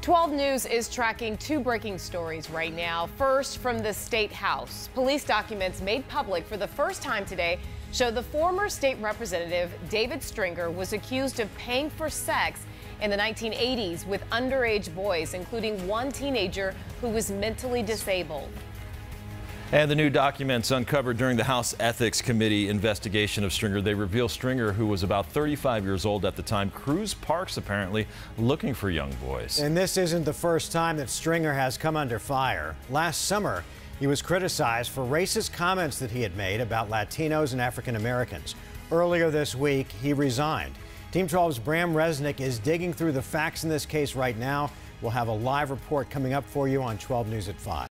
12 News is tracking two breaking stories right now. First, from the State House. Police documents made public for the first time today show the former state representative David Stringer was accused of paying for sex in the 1980s with underage boys, including one teenager who was mentally disabled. And the new documents uncovered during the House Ethics Committee investigation of Stringer, they reveal Stringer, who was about 35 years old at the time, cruise parks apparently looking for young boys. And this isn't the first time that Stringer has come under fire. Last summer, he was criticized for racist comments that he had made about Latinos and African Americans. Earlier this week, he resigned. Team 12's Bram Resnick is digging through the facts in this case right now. We'll have a live report coming up for you on 12 News at 5.